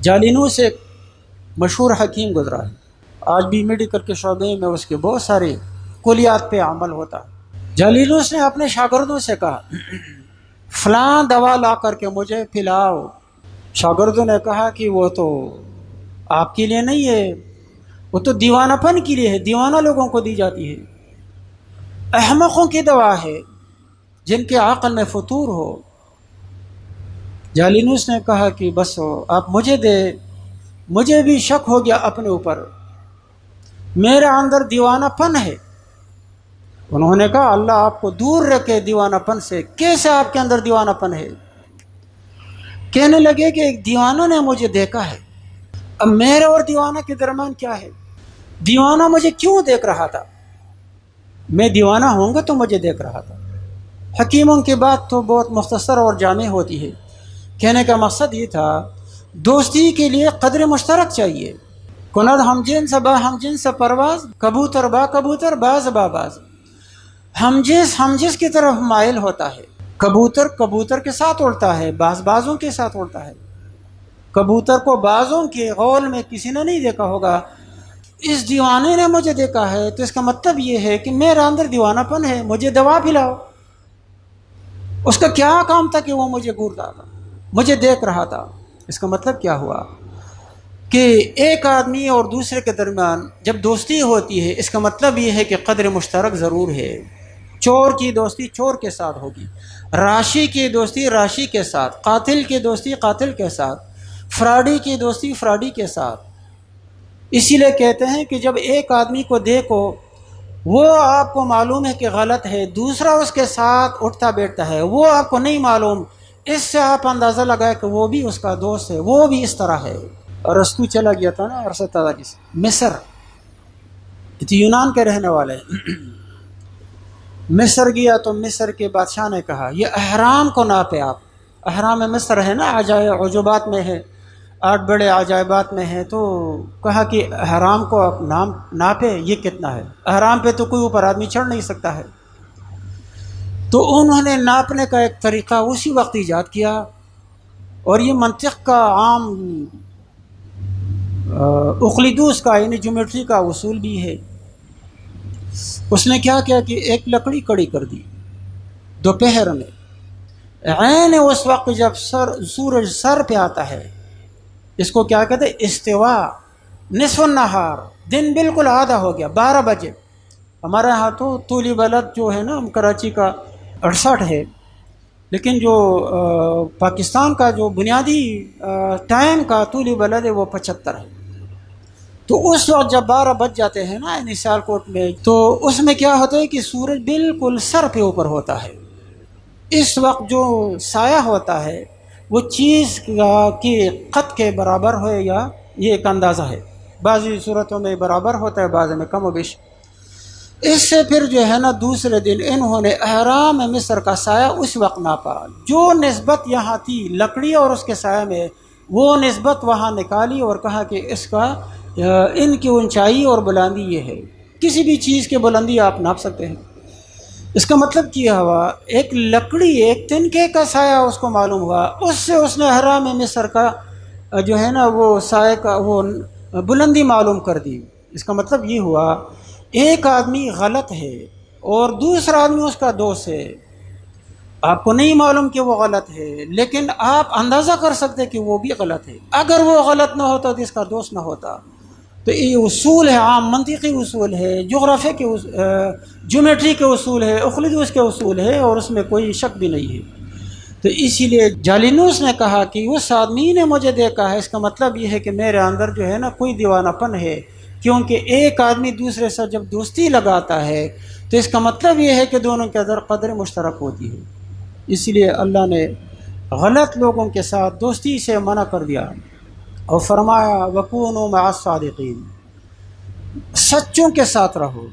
جالینو سے ایک مشہور حکیم گزرا ہے۔ آج بھی میڈیکل کے شعبے میں اس کے بہت سارے کلیات پہ عمل ہوتا ہے۔ جالینوس نے اپنے شاگردوں سے کہا، فلاں دوا لا کر کے مجھے پلاؤ۔ شاگردوں نے کہا کہ وہ تو آپ کے لیے نہیں ہے، وہ تو دیوانہ پن کے لیے ہے، دیوانہ لوگوں کو دی جاتی ہے۔ احمقوں کی دوا ہے، جن کے عقل میں فطور ہو۔ جالینوس نے کہا کہ بس آپ مجھے دے، مجھے بھی شک ہو گیا اپنے اوپر۔ میرے اندر دیوانہ پن ہے۔ انہوں نے کہا، اللہ آپ کو دور رکھے دیوانہ پن سے۔ کیسے آپ کے اندر دیوانہ پن ہے؟ کہنے لگے کہ ایک دیوانہ نے مجھے دیکھا ہے۔ اب میرے اور دیوانہ کے درمیان کیا ہے؟ دیوانہ مجھے کیوں دیکھ رہا تھا؟ میں دیوانہ ہوں گا تو مجھے دیکھ رہا تھا۔ حکیموں کی بات تو بہت مختصر اور جامع ہوتی ہے۔ کہنے کا مقصد یہ تھا، دوستی کے لیے قدر مشترک چاہیے۔ کنر ہم جنس با ہم جنس پرواز، کبوتر با کبوتر، باز با باز۔ ہم جس ہم جس کی طرف مائل ہوتا ہے۔ کبوتر کبوتر کے ساتھ اڑتا ہے، باز بازوں کے ساتھ اڑتا ہے۔ کبوتر کو بازوں کے غول میں کسی نے نہیں دیکھا ہوگا۔ اس دیوانے نے مجھے دیکھا ہے، تو اس کا مطلب یہ ہے کہ میرا اندر دیوانہ پن ہے، مجھے دوا پلاؤ۔ اس کا کیا کام تھا کہ وہ مجھے گورتا تھا مجھے دیکھ رہا تھا۔ اس کا مطلب کیا ہوا؟ کہ ایک آدمی اور دوسرے کے درمیان جب دوستی ہوتی ہے، اس کا مطلب یہ ہے کہ قدر مشترک ضرور ہے۔ چور کی دوستی چور کے ساتھ ہوگی، راشی کی دوستی راشی کے ساتھ، قاتل کی دوستی قاتل کے ساتھ، فراڈی کی دوستی فراڈی کے ساتھ۔ اسی لیے کہتے ہیں کہ جب ایک آدمی کو دیکھو، وہ آپ کو معلوم ہے کہ غلط ہے، دوسرا اس کے ساتھ اٹھتا بیٹھتا ہے، وہ آپ کو نہیں معلوم اس سے آپ اندازہ لگائے کہ وہ بھی اس کا دوست ہے، وہ بھی اس طرح ہے۔ رستو چلا گیا تھا نا ارسد جی سے مصر۔ یونان کے رہنے والے مصر گیا تو مصر کے بادشاہ نے کہا، یہ احرام کو ناپے آپ۔ احرام مصر ہے نا عجائے عجوبات میں ہے۔ آٹھ بڑے عجائبات میں ہے۔ تو کہا کہ احرام کو آپ نام، ناپے، یہ کتنا ہے؟ احرام پہ تو کوئی اوپر آدمی چڑھ نہیں سکتا ہے۔ تو انہوں نے ناپنے کا ایک طریقہ اسی وقت ایجاد کیا اور یہ منطق کا عام اخلیدوس کا یعنی جومیٹری کا اصول بھی ہے۔ اس نے کیا کیا کہ ایک لکڑی کڑی کر دی دوپہر میں۔ عین اس وقت جب سر، سورج سر پہ آتا ہے، اس کو کیا کہتے استوا نصف النہار، دن بالکل آدھا ہو گیا، بارہ بجے۔ ہمارے یہاں تو طولی بلد جو ہے نا، ہم کراچی کا اڑسٹھ ہے۔ لیکن جو پاکستان کا جو بنیادی ٹائم کا طولی بلد ہے وہ پچہتر ہے۔ تو اس وقت جب بارہ بج جاتے ہیں نا یعنی سیال کوٹ میں، تو اس میں کیا ہوتا ہے کہ سورج بالکل سر پہ اوپر ہوتا ہے۔ اس وقت جو سایہ ہوتا ہے، وہ چیز کی خط کے برابر ہو یا یہ ایک اندازہ ہے۔ بعضی صورتوں میں برابر ہوتا ہے، بعض میں کم و بیش۔ اس سے پھر جو ہے نا دوسرے دن انہوں نے احرام مصر کا سایہ اس وقت ناپا۔ جو نسبت یہاں تھی لکڑی اور اس کے سایہ میں، وہ نسبت وہاں نکالی اور کہا کہ اس کا، ان کی اونچائی اور بلندی یہ ہے۔ کسی بھی چیز کی بلندی آپ ناپ سکتے ہیں۔ اس کا مطلب کیا ہوا؟ ایک لکڑی، ایک تنکے کا سایہ اس کو معلوم ہوا۔ اس سے اس نے حرام مصر کا، جو ہے نا، وہ سایہ کا، وہ بلندی معلوم کر دی۔ اس کا مطلب یہ ہوا ایک آدمی غلط ہے اور دوسرا آدمی اس کا دوست ہے۔ آپ کو نہیں معلوم کہ وہ غلط ہے، لیکن آپ اندازہ کر سکتے کہ وہ بھی غلط ہے۔ اگر وہ غلط نہ ہوتا تو اس کا دوست نہ ہوتا۔ تو یہ اصول ہے، عام منطقی اصول ہے، جغرافیہ کے جومیٹری کے اصول ہے اخلدوس کے اصول ہے اور اس میں کوئی شک بھی نہیں ہے۔ تو اسی لیے جالینوس نے کہا کہ اس آدمی نے مجھے دیکھا ہے، اس کا مطلب یہ ہے کہ میرے اندر جو ہے نا کوئی دیوانہ پن ہے۔ کیونکہ ایک آدمی دوسرے سے جب دوستی لگاتا ہے، تو اس کا مطلب یہ ہے کہ دونوں کے اندر قدر مشترک ہوتی ہے۔ اس لیے اللہ نے غلط لوگوں کے ساتھ دوستی سے منع کر دیا اور فرمایا وقون و معصادقین سچوں کے ساتھ رہو۔